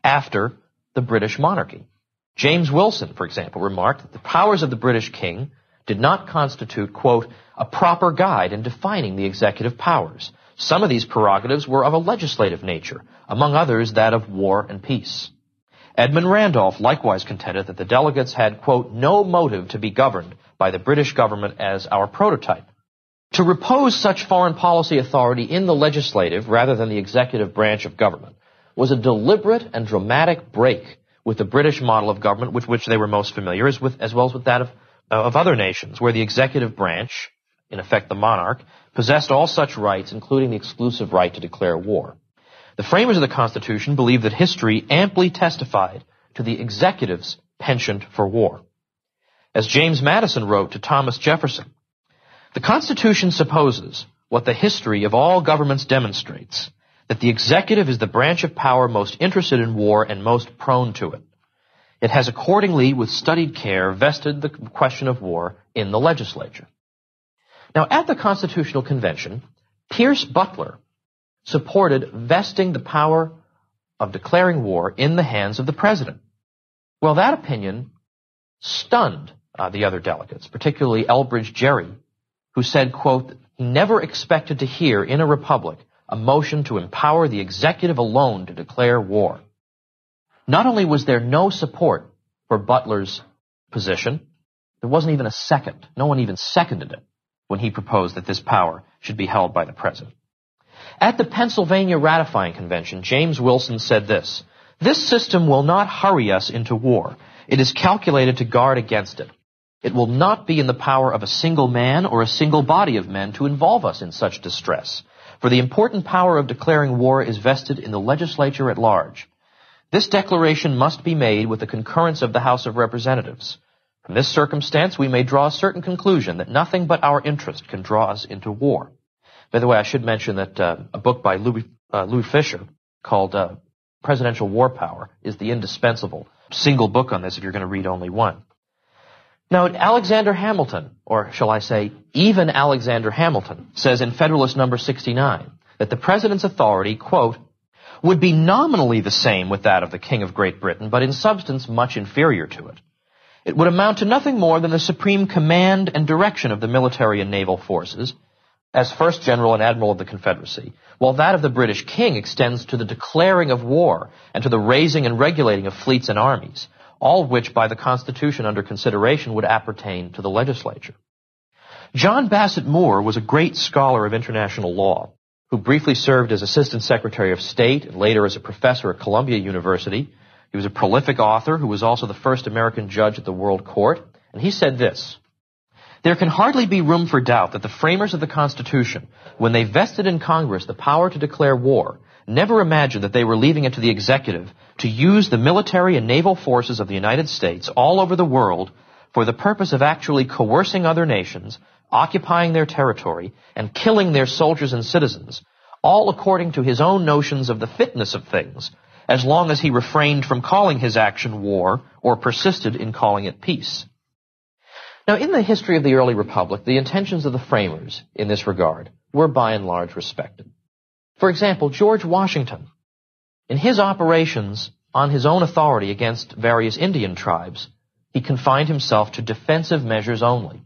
after the British monarchy. James Wilson, for example, remarked that the powers of the British king did not constitute, quote, a proper guide in defining the executive powers. Some of these prerogatives were of a legislative nature, among others that of war and peace. Edmund Randolph likewise contended that the delegates had, quote, no motive to be governed by the British government as our prototype. To repose such foreign policy authority in the legislative rather than the executive branch of government was a deliberate and dramatic break with the British model of government with which they were most familiar, as, with, as well as with that of, uh, of other nations, where the executive branch, in effect the monarch, possessed all such rights, including the exclusive right to declare war. The framers of the Constitution believed that history amply testified to the executive's penchant for war. As James Madison wrote to Thomas Jefferson, the Constitution supposes what the history of all governments demonstrates, that the executive is the branch of power most interested in war and most prone to it. It has accordingly, with studied care, vested the question of war in the legislature. Now, at the Constitutional Convention, Pierce Butler supported vesting the power of declaring war in the hands of the president. Well, that opinion stunned uh, the other delegates, particularly Elbridge Gerry, who said, quote, he never expected to hear in a republic a motion to empower the executive alone to declare war. Not only was there no support for Butler's position, there wasn't even a second. No one even seconded it when he proposed that this power should be held by the president. At the Pennsylvania ratifying convention, James Wilson said this, this system will not hurry us into war. It is calculated to guard against it. It will not be in the power of a single man or a single body of men to involve us in such distress for the important power of declaring war is vested in the legislature at large. This declaration must be made with the concurrence of the House of Representatives. From this circumstance, we may draw a certain conclusion that nothing but our interest can draw us into war. By the way, I should mention that uh, a book by Louis, uh, Louis Fisher called uh, Presidential War Power is the indispensable single book on this if you're going to read only one. Now, Alexander Hamilton, or shall I say, even Alexander Hamilton, says in Federalist number 69 that the president's authority, quote, would be nominally the same with that of the King of Great Britain, but in substance much inferior to it. It would amount to nothing more than the supreme command and direction of the military and naval forces, as first general and admiral of the Confederacy, while that of the British king extends to the declaring of war and to the raising and regulating of fleets and armies, all which by the Constitution under consideration would appertain to the legislature. John Bassett Moore was a great scholar of international law, who briefly served as Assistant Secretary of State and later as a professor at Columbia University. He was a prolific author who was also the first American judge at the World Court, and he said this, there can hardly be room for doubt that the framers of the Constitution, when they vested in Congress the power to declare war, never imagined that they were leaving it to the executive to use the military and naval forces of the United States all over the world for the purpose of actually coercing other nations, occupying their territory, and killing their soldiers and citizens, all according to his own notions of the fitness of things, as long as he refrained from calling his action war or persisted in calling it peace. Now, in the history of the early republic, the intentions of the framers in this regard were by and large respected. For example, George Washington, in his operations on his own authority against various Indian tribes, he confined himself to defensive measures only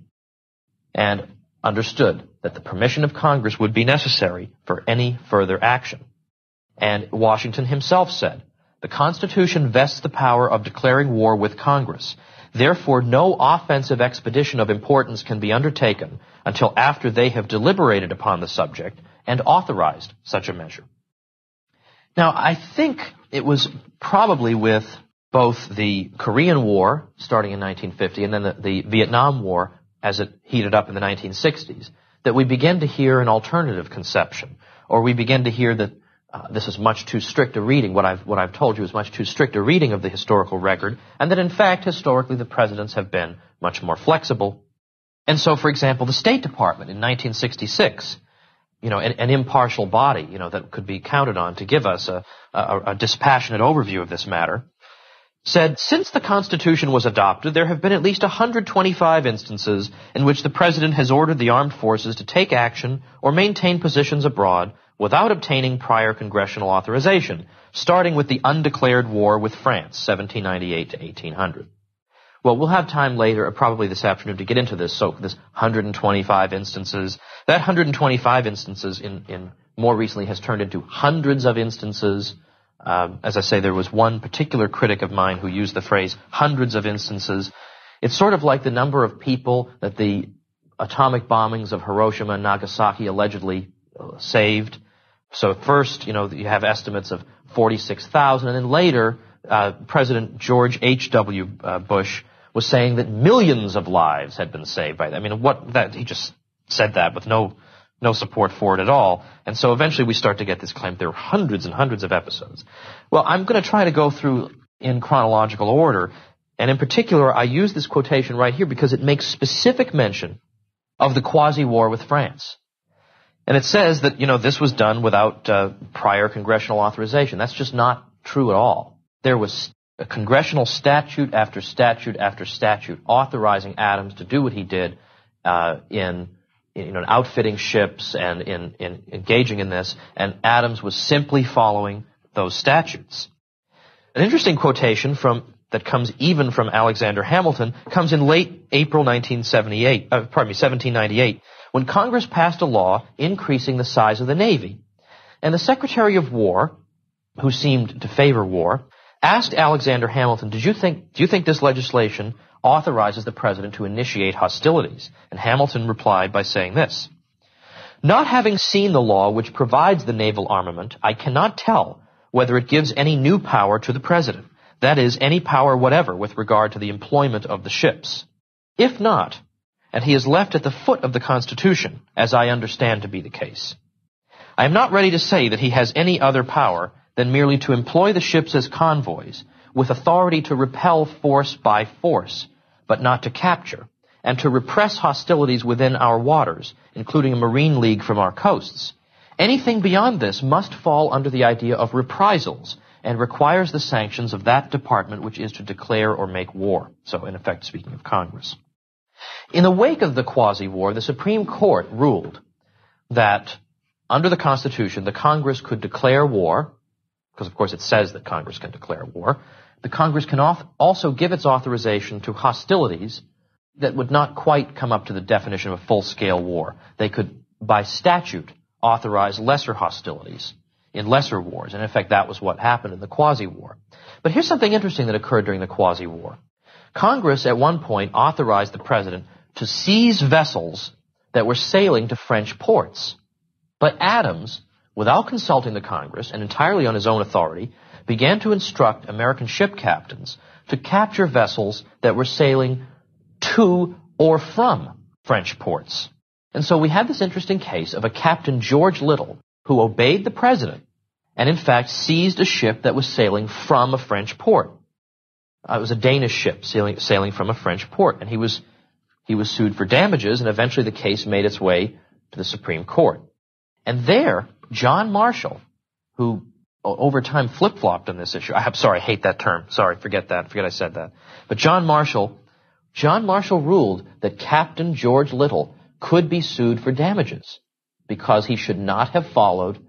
and understood that the permission of Congress would be necessary for any further action. And Washington himself said, the Constitution vests the power of declaring war with Congress, Therefore, no offensive expedition of importance can be undertaken until after they have deliberated upon the subject and authorized such a measure. Now, I think it was probably with both the Korean War, starting in 1950, and then the, the Vietnam War as it heated up in the 1960s, that we began to hear an alternative conception, or we began to hear that uh, this is much too strict a reading. What I've, what I've told you is much too strict a reading of the historical record, and that in fact, historically, the presidents have been much more flexible. And so, for example, the State Department in 1966, you know, an, an impartial body, you know, that could be counted on to give us a, a, a dispassionate overview of this matter, said, since the Constitution was adopted, there have been at least 125 instances in which the President has ordered the armed forces to take action or maintain positions abroad without obtaining prior congressional authorization, starting with the undeclared war with France, 1798 to 1800. Well, we'll have time later, probably this afternoon, to get into this. So this 125 instances, that 125 instances in, in more recently has turned into hundreds of instances. Um, as I say, there was one particular critic of mine who used the phrase hundreds of instances. It's sort of like the number of people that the atomic bombings of Hiroshima and Nagasaki allegedly uh, saved. So first, you know, you have estimates of 46,000, and then later, uh, President George H.W. Uh, Bush was saying that millions of lives had been saved by that. I mean, what that he just said that with no no support for it at all. And so eventually we start to get this claim there are hundreds and hundreds of episodes. Well, I'm going to try to go through in chronological order, and in particular, I use this quotation right here because it makes specific mention of the quasi-war with France. And it says that, you know, this was done without uh, prior congressional authorization. That's just not true at all. There was a congressional statute after statute after statute authorizing Adams to do what he did uh, in, in, you know, outfitting ships and in, in engaging in this, and Adams was simply following those statutes. An interesting quotation from that comes even from Alexander Hamilton comes in late April 1978, uh, pardon me, 1798 when Congress passed a law increasing the size of the Navy. And the Secretary of War, who seemed to favor war, asked Alexander Hamilton, Did you think, do you think this legislation authorizes the President to initiate hostilities? And Hamilton replied by saying this, Not having seen the law which provides the naval armament, I cannot tell whether it gives any new power to the President. That is, any power whatever with regard to the employment of the ships. If not, and he is left at the foot of the Constitution, as I understand to be the case. I am not ready to say that he has any other power than merely to employ the ships as convoys, with authority to repel force by force, but not to capture, and to repress hostilities within our waters, including a marine league from our coasts. Anything beyond this must fall under the idea of reprisals, and requires the sanctions of that department which is to declare or make war. So, in effect, speaking of Congress. In the wake of the quasi-war, the Supreme Court ruled that under the Constitution, the Congress could declare war, because of course it says that Congress can declare war. The Congress can also give its authorization to hostilities that would not quite come up to the definition of a full-scale war. They could, by statute, authorize lesser hostilities in lesser wars. And in fact, that was what happened in the quasi-war. But here's something interesting that occurred during the quasi-war. Congress at one point authorized the president to seize vessels that were sailing to French ports. But Adams, without consulting the Congress and entirely on his own authority, began to instruct American ship captains to capture vessels that were sailing to or from French ports. And so we had this interesting case of a Captain George Little who obeyed the president and in fact seized a ship that was sailing from a French port. Uh, it was a Danish ship sailing, sailing from a French port and he was, he was sued for damages and eventually the case made its way to the Supreme Court. And there, John Marshall, who over time flip-flopped on this issue. I'm sorry, I hate that term. Sorry, forget that. Forget I said that. But John Marshall, John Marshall ruled that Captain George Little could be sued for damages because he should not have followed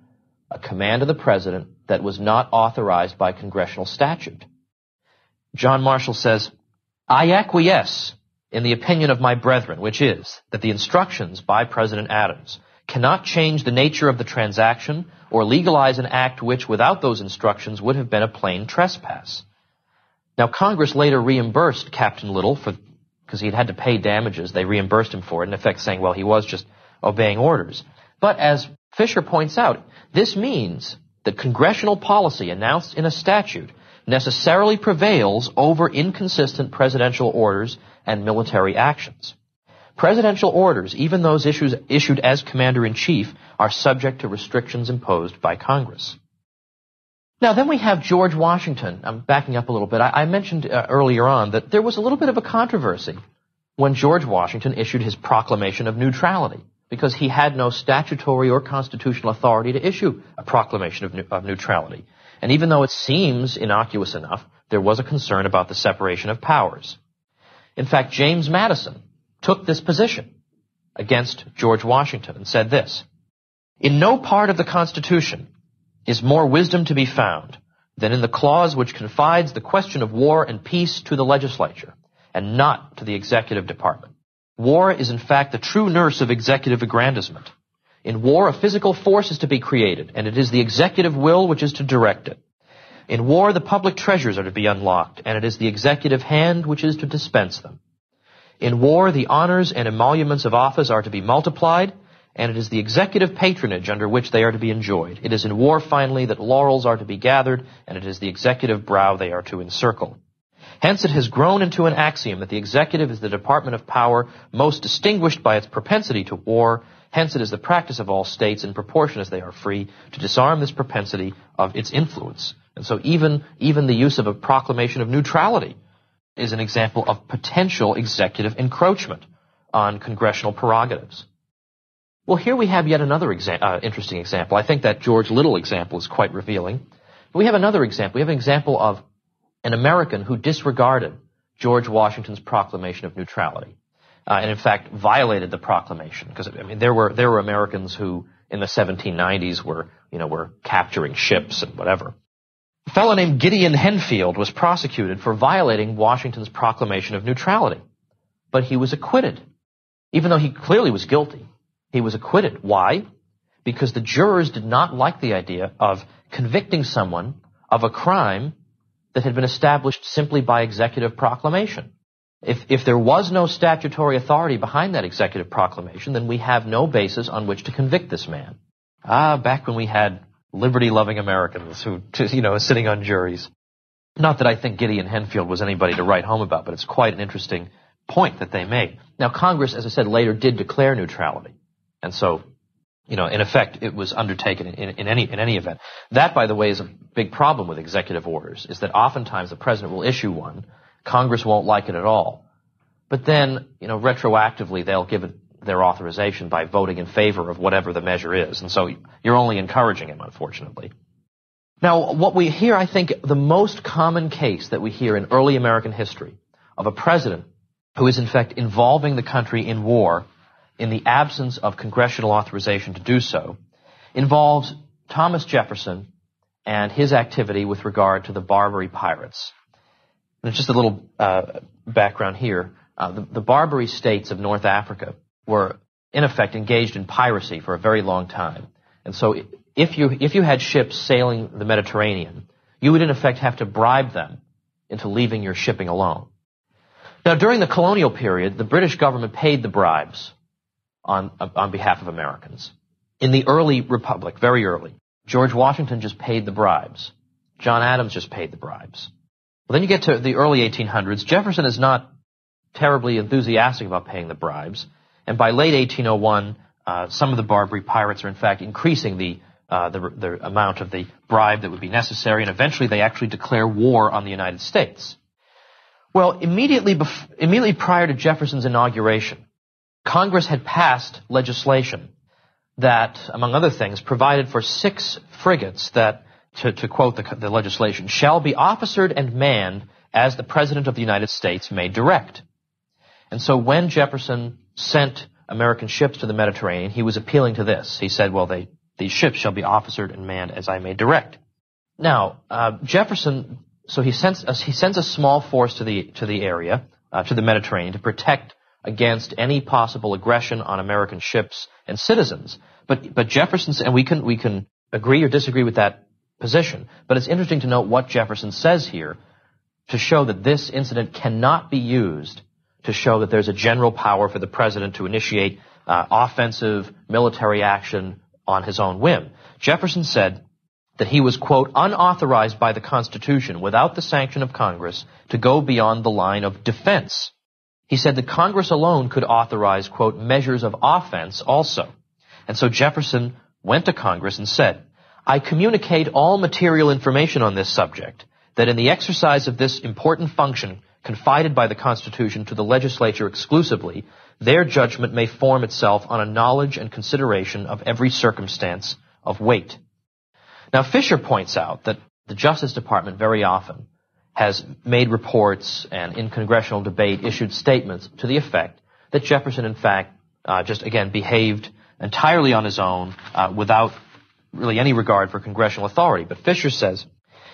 a command of the president that was not authorized by congressional statute. John Marshall says, I acquiesce in the opinion of my brethren, which is that the instructions by President Adams cannot change the nature of the transaction or legalize an act which, without those instructions, would have been a plain trespass. Now, Congress later reimbursed Captain Little for, because he'd had to pay damages. They reimbursed him for it, in effect saying, well, he was just obeying orders. But as Fisher points out, this means that congressional policy announced in a statute necessarily prevails over inconsistent presidential orders and military actions. Presidential orders, even those issues, issued as commander-in-chief, are subject to restrictions imposed by Congress. Now, then we have George Washington. I'm backing up a little bit. I, I mentioned uh, earlier on that there was a little bit of a controversy when George Washington issued his proclamation of neutrality because he had no statutory or constitutional authority to issue a proclamation of, of neutrality. And even though it seems innocuous enough, there was a concern about the separation of powers. In fact, James Madison, took this position against George Washington and said this, In no part of the Constitution is more wisdom to be found than in the clause which confides the question of war and peace to the legislature and not to the executive department. War is in fact the true nurse of executive aggrandizement. In war, a physical force is to be created, and it is the executive will which is to direct it. In war, the public treasures are to be unlocked, and it is the executive hand which is to dispense them. In war, the honors and emoluments of office are to be multiplied, and it is the executive patronage under which they are to be enjoyed. It is in war, finally, that laurels are to be gathered, and it is the executive brow they are to encircle. Hence it has grown into an axiom that the executive is the department of power most distinguished by its propensity to war. Hence it is the practice of all states, in proportion as they are free, to disarm this propensity of its influence. And so even, even the use of a proclamation of neutrality is an example of potential executive encroachment on congressional prerogatives. Well, here we have yet another exa- uh, interesting example. I think that George Little example is quite revealing. But we have another example. We have an example of an American who disregarded George Washington's proclamation of neutrality, uh, and in fact violated the proclamation. Because I mean, there were there were Americans who in the 1790s were you know were capturing ships and whatever. A fellow named Gideon Henfield was prosecuted for violating Washington's proclamation of neutrality. But he was acquitted. Even though he clearly was guilty, he was acquitted. Why? Because the jurors did not like the idea of convicting someone of a crime that had been established simply by executive proclamation. If, if there was no statutory authority behind that executive proclamation, then we have no basis on which to convict this man. Ah, back when we had liberty-loving Americans who, you know, sitting on juries. Not that I think Gideon Henfield was anybody to write home about, but it's quite an interesting point that they made. Now, Congress, as I said, later did declare neutrality. And so, you know, in effect, it was undertaken in, in, any, in any event. That, by the way, is a big problem with executive orders, is that oftentimes the president will issue one, Congress won't like it at all. But then, you know, retroactively, they'll give it their authorization by voting in favor of whatever the measure is. And so you're only encouraging him, unfortunately. Now, what we hear, I think, the most common case that we hear in early American history of a president who is in fact involving the country in war in the absence of congressional authorization to do so, involves Thomas Jefferson and his activity with regard to the Barbary pirates. And just a little uh, background here. Uh, the, the Barbary states of North Africa were, in effect, engaged in piracy for a very long time. And so if you, if you had ships sailing the Mediterranean, you would in effect have to bribe them into leaving your shipping alone. Now, during the colonial period, the British government paid the bribes on, on behalf of Americans. In the early republic, very early, George Washington just paid the bribes. John Adams just paid the bribes. Well, then you get to the early 1800s. Jefferson is not terribly enthusiastic about paying the bribes. And by late 1801, uh, some of the Barbary pirates are in fact increasing the, uh, the, the amount of the bribe that would be necessary, and eventually they actually declare war on the United States. Well, immediately, bef- immediately prior to Jefferson's inauguration, Congress had passed legislation that, among other things, provided for six frigates that, to, to quote the, the legislation, shall be officered and manned as the President of the United States may direct. And so when Jefferson sent American ships to the Mediterranean, he was appealing to this. He said, well, they, these ships shall be officered and manned as I may direct. Now, uh, Jefferson, so he sends, he sends a small force to the, to the area, uh, to the Mediterranean to protect against any possible aggression on American ships and citizens. But, but Jefferson, and we can, we can agree or disagree with that position, but it's interesting to note what Jefferson says here to show that this incident cannot be used to show that there's a general power for the president to initiate uh, offensive military action on his own whim. Jefferson said that he was, quote, unauthorized by the Constitution without the sanction of Congress to go beyond the line of defense. He said that Congress alone could authorize, quote, measures of offense also. And so Jefferson went to Congress and said, I communicate all material information on this subject, that in the exercise of this important function confided by the Constitution to the legislature exclusively, their judgment may form itself on a knowledge and consideration of every circumstance of weight. Now Fisher points out that the Justice Department very often has made reports and in congressional debate issued statements to the effect that Jefferson in fact uh, just again behaved entirely on his own uh, without really any regard for congressional authority. But Fisher says,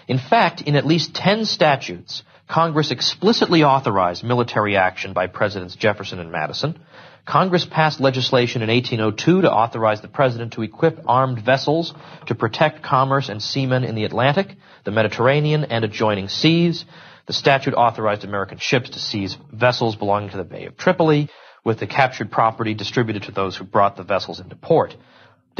in fact, in at least 10 statutes, Congress explicitly authorized military action by Presidents Jefferson and Madison. Congress passed legislation in 1802 to authorize the President to equip armed vessels to protect commerce and seamen in the Atlantic, the Mediterranean, and adjoining seas. The statute authorized American ships to seize vessels belonging to the Bey of Tripoli, with the captured property distributed to those who brought the vessels into port.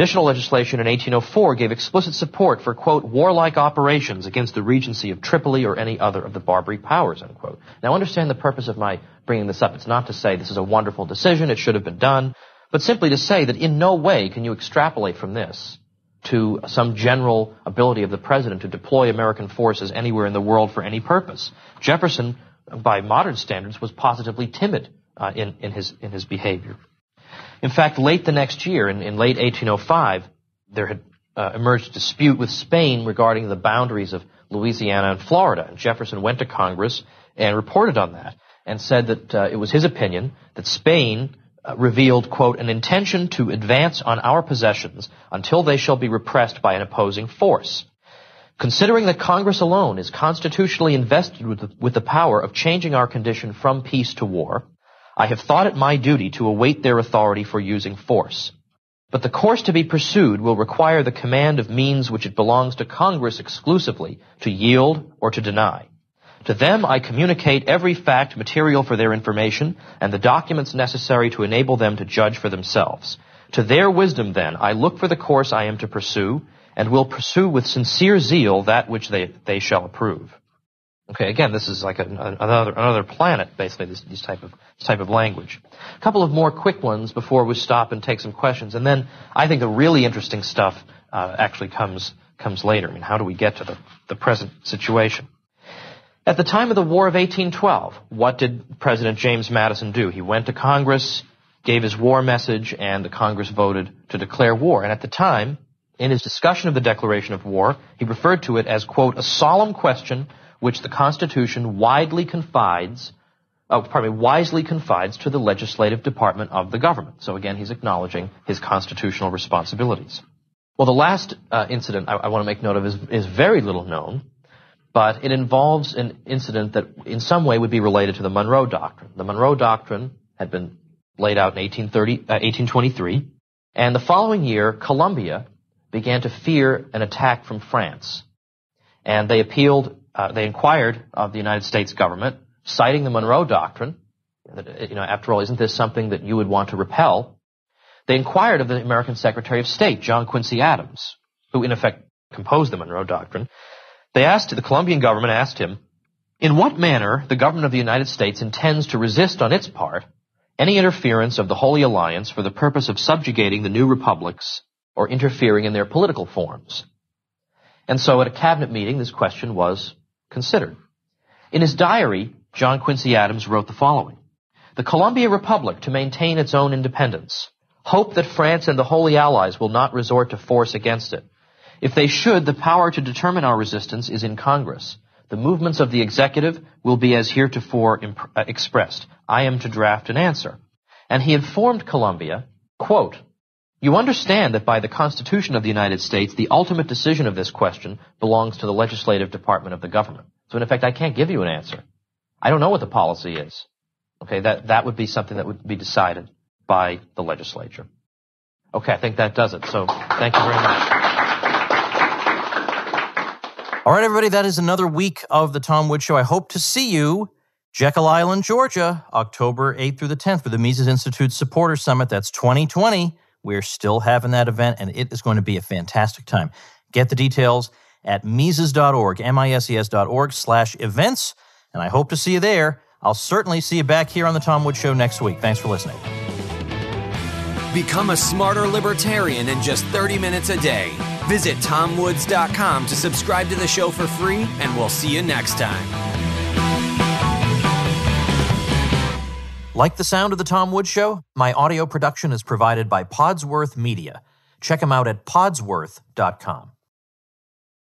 Additional legislation in 1804 gave explicit support for, quote, warlike operations against the regency of Tripoli or any other of the Barbary powers, unquote. Now understand the purpose of my bringing this up. It's not to say this is a wonderful decision, it should have been done, but simply to say that in no way can you extrapolate from this to some general ability of the president to deploy American forces anywhere in the world for any purpose. Jefferson, by modern standards, was positively timid uh, in, in, his, in his behavior. In fact, late the next year, in, in late 1805, there had uh, emerged a dispute with Spain regarding the boundaries of Louisiana and Florida. And Jefferson went to Congress and reported on that and said that uh, it was his opinion that Spain uh, revealed, quote, an intention to advance on our possessions until they shall be repressed by an opposing force. Considering that Congress alone is constitutionally invested with the, with the power of changing our condition from peace to war, I have thought it my duty to await their authority for using force. But the course to be pursued will require the command of means which it belongs to Congress exclusively to yield or to deny. To them I communicate every fact material for their information and the documents necessary to enable them to judge for themselves. To their wisdom then I look for the course I am to pursue and will pursue with sincere zeal that which they, they shall approve. Okay, again, this is like another another planet, basically. This, this type of this type of language. A couple of more quick ones before we stop and take some questions, and then I think the really interesting stuff uh, actually comes comes later. I mean, how do we get to the, the present situation? At the time of the War of 1812, what did President James Madison do? He went to Congress, gave his war message, and the Congress voted to declare war. And at the time, in his discussion of the declaration of war, he referred to it as, quote, a solemn question which the Constitution widely confides oh, pardon me, wisely confides to the legislative department of the government. So again, he's acknowledging his constitutional responsibilities. Well, the last uh, incident I, I want to make note of is, is very little known, but it involves an incident that in some way would be related to the Monroe Doctrine. The Monroe Doctrine had been laid out in 1830, uh, 1823, and the following year, Colombia began to fear an attack from France. And they appealed, uh, they inquired of the United States government, citing the Monroe Doctrine, that, you know, after all, isn't this something that you would want to repel? They inquired of the American Secretary of State, John Quincy Adams, who in effect composed the Monroe Doctrine. They asked, the Colombian government asked him, in what manner the government of the United States intends to resist on its part any interference of the Holy Alliance for the purpose of subjugating the new republics or interfering in their political forms. And so at a cabinet meeting, this question was considered. In his diary, John Quincy Adams wrote the following. The Colombia Republic, to maintain its own independence, hope that France and the Holy Allies will not resort to force against it. If they should, the power to determine our resistance is in Congress. The movements of the executive will be as heretofore imp- uh, expressed. I am to draft an answer. And he informed Colombia, quote, you understand that by the Constitution of the United States, the ultimate decision of this question belongs to the legislative department of the government. So in effect, I can't give you an answer. I don't know what the policy is. Okay, that, that would be something that would be decided by the legislature. Okay, I think that does it. So thank you very much. All right, everybody, that is another week of the Tom Woods Show. I hope to see you, Jekyll Island, Georgia, October 8th through the 10th for the Mises Institute Supporter Summit. That's 2020. We're still having that event, and it is going to be a fantastic time. Get the details at Mises.org, M-I-S-E-S.org slash events, and I hope to see you there. I'll certainly see you back here on the Tom Woods Show next week. Thanks for listening. Become a smarter libertarian in just 30 minutes a day. Visit tomwoods.com to subscribe to the show for free, and we'll see you next time. Like the sound of the Tom Woods Show? My audio production is provided by Podsworth Media. Check them out at podsworth.com.